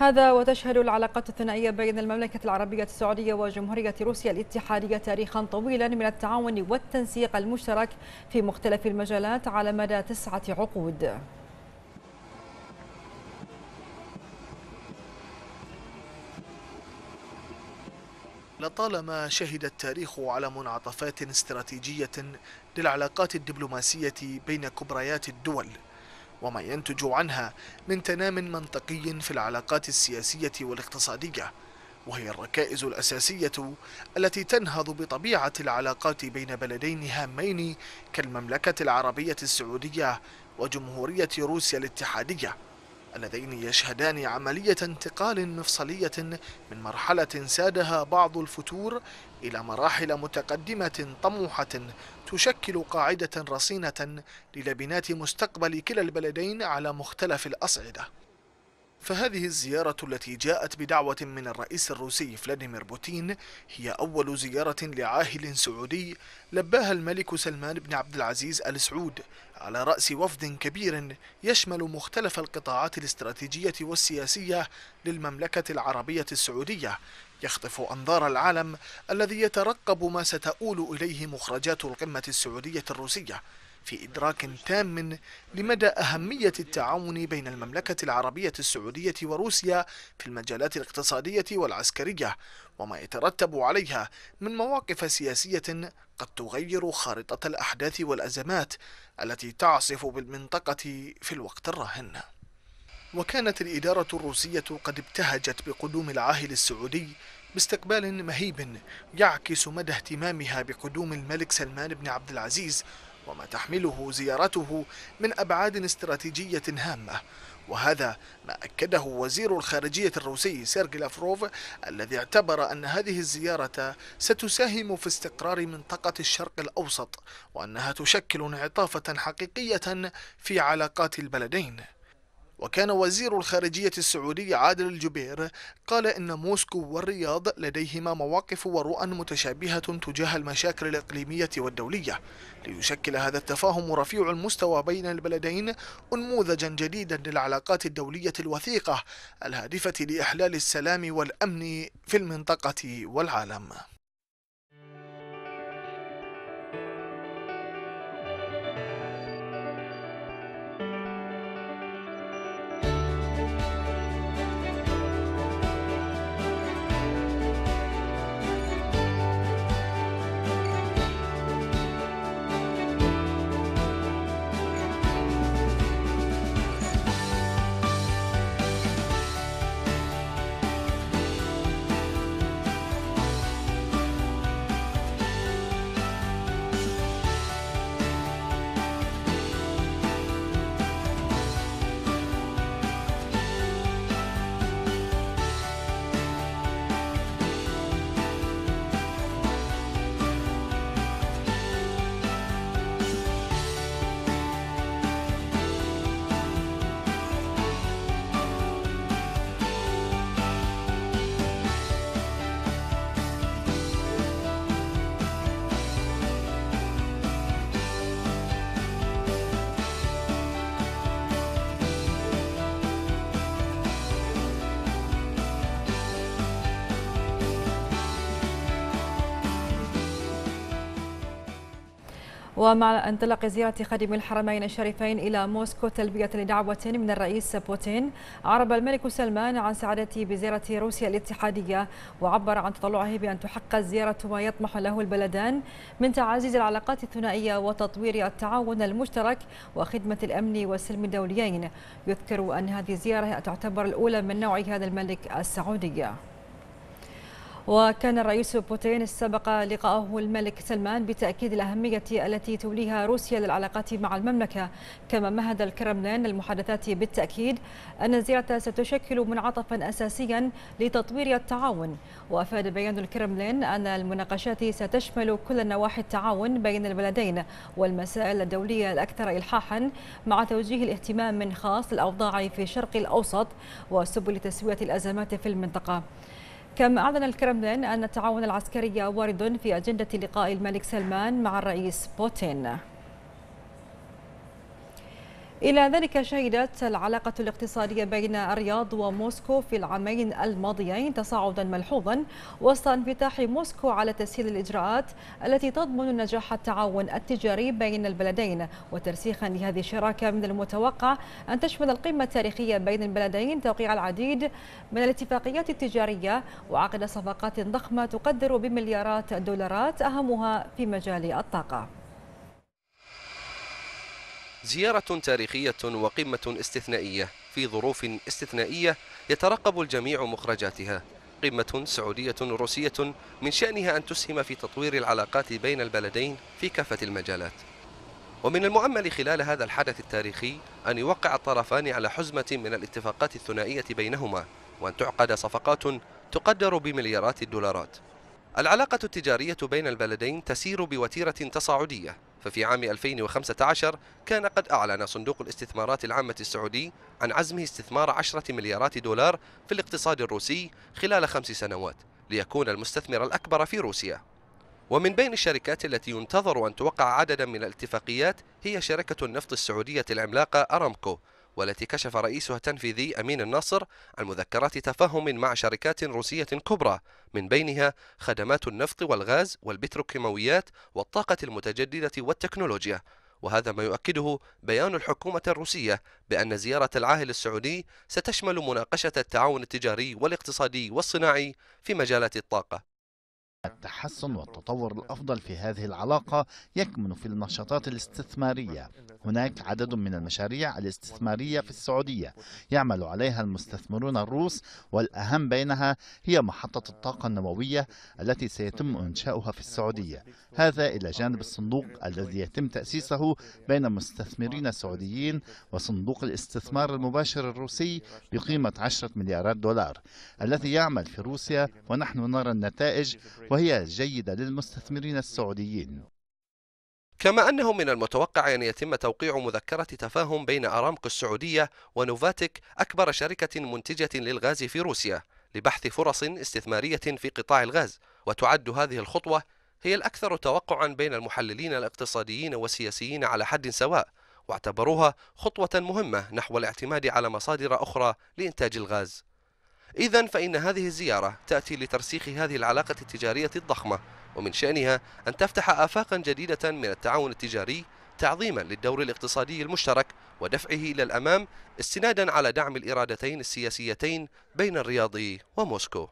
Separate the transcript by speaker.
Speaker 1: هذا وتشهد العلاقات الثنائية بين المملكة العربية السعودية وجمهورية روسيا الاتحادية تاريخا طويلا من التعاون والتنسيق المشترك في مختلف المجالات على مدى تسعة عقود.
Speaker 2: لطالما شهد التاريخ على منعطفات استراتيجية للعلاقات الدبلوماسية بين كبريات الدول وما ينتج عنها من تنام منطقي في العلاقات السياسية والاقتصادية وهي الركائز الأساسية التي تنهض بطبيعة العلاقات بين بلدين هامين كالمملكة العربية السعودية وجمهورية روسيا الاتحادية اللذين يشهدان عملية انتقال مفصلية من مرحلة سادها بعض الفتور إلى مراحل متقدمة طموحة تشكل قاعدة رصينة للبنات مستقبل كلا البلدين على مختلف الأصعدة. فهذه الزيارة التي جاءت بدعوة من الرئيس الروسي فلاديمير بوتين هي أول زيارة لعاهل سعودي لباها الملك سلمان بن عبد العزيز آل سعود على رأس وفد كبير يشمل مختلف القطاعات الاستراتيجية والسياسية للمملكة العربية السعودية. يخطف أنظار العالم الذي يترقب ما ستؤول إليه مخرجات القمة السعودية الروسية. في إدراك تام لمدى أهمية التعاون بين المملكة العربية السعودية وروسيا في المجالات الاقتصادية والعسكرية وما يترتب عليها من مواقف سياسية قد تغير خارطة الأحداث والأزمات التي تعصف بالمنطقة في الوقت الراهن. وكانت الإدارة الروسية قد ابتهجت بقدوم العاهل السعودي باستقبال مهيب يعكس مدى اهتمامها بقدوم الملك سلمان بن عبد العزيز وما تحمله زيارته من أبعاد استراتيجية هامة. وهذا ما أكده وزير الخارجية الروسي سيرجي لافروف الذي اعتبر أن هذه الزيارة ستساهم في استقرار منطقة الشرق الأوسط وأنها تشكل انعطافة حقيقية في علاقات البلدين. وكان وزير الخارجية السعودي عادل الجبير قال إن موسكو والرياض لديهما مواقف ورؤى متشابهة تجاه المشاكل الإقليمية والدولية. ليشكل هذا التفاهم رفيع المستوى بين البلدين أنموذجا جديدا للعلاقات الدولية الوثيقة الهادفة لإحلال السلام والأمن في المنطقة والعالم.
Speaker 1: ومع انطلاق زيارة خادم الحرمين الشريفين إلى موسكو تلبية لدعوة من الرئيس بوتين عرب الملك سلمان عن سعادته بزيارة روسيا الاتحادية وعبر عن تطلعه بأن تحقق الزيارة ما يطمح له البلدان من تعزيز العلاقات الثنائية وتطوير التعاون المشترك وخدمة الأمن والسلم الدوليين. يذكر أن هذه الزيارة تعتبر الأولى من نوع هذا الملك السعودي وكان الرئيس بوتين استبق لقاءه الملك سلمان بتأكيد الأهمية التي توليها روسيا للعلاقات مع المملكة. كما مهد الكرملين المحادثات بالتأكيد أن الزيارة ستشكل منعطفا أساسيا لتطوير التعاون. وأفاد بيان الكرملين أن المناقشات ستشمل كل نواحي التعاون بين البلدين والمسائل الدولية الأكثر إلحاحا مع توجيه الاهتمام من خاص للأوضاع في الشرق الأوسط وسبل تسوية الأزمات في المنطقة. كما أعلن الكرملين أن التعاون العسكري وارد في أجندة لقاء الملك سلمان مع الرئيس بوتين. إلى ذلك شهدت العلاقة الاقتصادية بين الرياض وموسكو في العامين الماضيين تصاعدا ملحوظا وسط انفتاح موسكو على تسهيل الإجراءات التي تضمن نجاح التعاون التجاري بين البلدين وترسيخا لهذه الشراكة من المتوقع أن تشمل القمة التاريخية بين البلدين توقيع العديد من الاتفاقيات التجارية وعقد صفقات ضخمة تقدر بمليارات الدولارات أهمها في مجال الطاقة.
Speaker 3: زيارة تاريخية وقمة استثنائية في ظروف استثنائية يترقب الجميع مخرجاتها. قمة سعودية روسية من شأنها أن تسهم في تطوير العلاقات بين البلدين في كافة المجالات. ومن المؤمل خلال هذا الحدث التاريخي أن يوقع الطرفان على حزمة من الاتفاقات الثنائية بينهما وأن تعقد صفقات تقدر بمليارات الدولارات. العلاقة التجارية بين البلدين تسير بوتيرة تصاعدية ففي عام 2015 كان قد أعلن صندوق الاستثمارات العامة السعودي عن عزمه استثمار 10 مليارات دولار في الاقتصاد الروسي خلال خمس سنوات ليكون المستثمر الأكبر في روسيا. ومن بين الشركات التي ينتظر أن توقع عددا من الاتفاقيات هي شركة النفط السعودية العملاقة أرامكو والتي كشف رئيسها التنفيذي أمين الناصر عن مذكرات تفاهم مع شركات روسية كبرى من بينها خدمات النفط والغاز والبتروكيماويات والطاقة المتجددة والتكنولوجيا. وهذا ما يؤكده بيان الحكومة الروسية بأن زيارة العاهل السعودي ستشمل مناقشة التعاون التجاري والاقتصادي والصناعي في مجالات الطاقة.
Speaker 4: التحسن والتطور الأفضل في هذه العلاقة يكمن في النشاطات الاستثمارية. هناك عدد من المشاريع الاستثمارية في السعودية يعمل عليها المستثمرون الروس والأهم بينها هي محطة الطاقة النووية التي سيتم إنشاؤها في السعودية. هذا إلى جانب الصندوق الذي يتم تأسيسه بين مستثمرين سعوديين وصندوق الاستثمار المباشر الروسي بقيمة 10 مليارات دولار الذي يعمل في روسيا ونحن نرى النتائج وهي جيدة للمستثمرين السعوديين.
Speaker 3: كما أنه من المتوقع أن يتم توقيع مذكرة تفاهم بين أرامكو السعودية ونوفاتيك أكبر شركة منتجة للغاز في روسيا لبحث فرص استثمارية في قطاع الغاز. وتعد هذه الخطوة هي الأكثر توقعا بين المحللين الاقتصاديين والسياسيين على حد سواء واعتبروها خطوة مهمة نحو الاعتماد على مصادر أخرى لإنتاج الغاز. إذا فإن هذه الزيارة تأتي لترسيخ هذه العلاقة التجارية الضخمة ومن شأنها أن تفتح آفاقا جديدة من التعاون التجاري تعظيما للدور الاقتصادي المشترك ودفعه إلى الأمام استنادا على دعم الإرادتين السياسيتين بين الرياض وموسكو.